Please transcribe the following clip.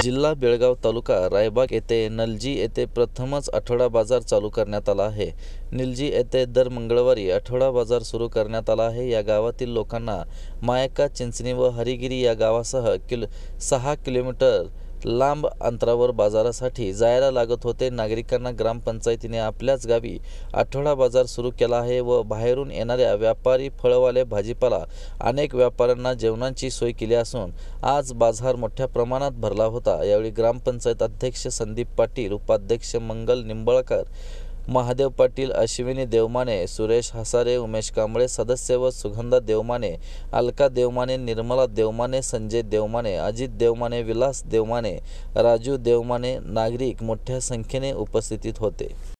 जिल्हा बेळगाव तालुका रायबाग येथे नलजी येथे प्रथमच आठवडा बाजार चालू करण्यात आला आहे. निलजी येथे दर मंगळवारी आठवडा बाजार सुरू करण्यात आला आहे. या गावातील लोकांना मायका चिंचणी व हरिगिरी या गावासह किलो सहा किलोमीटर लांब अंतरावर बाजारासाठी जायला लागत होते. नागरिकांना ग्रामपंचायतीने आपल्याच गावी आठवडा बाजार सुरू केला आहे व बाहेरून येणाऱ्या व्यापारी फळवाले भाजीपाला अनेक व्यापाऱ्यांना जेवणाची सोय केली असून आज बाजार मोठ्या प्रमाणात भरला होता. यावेळी ग्रामपंचायत अध्यक्ष संदीप पाटील उपाध्यक्ष मंगल निंबाळकर महादेव पाटील अश्विनी देवमाने सुरेश हसारे उमेश कांबळे सदस्य व सुगंधा देवमाने अलका देवमाने निर्मला देवमाने संजय देवमाने अजित देवमाने विलास देवमाने राजू देवमाने नागरिक मोठ्या संख्येने उपस्थित होते.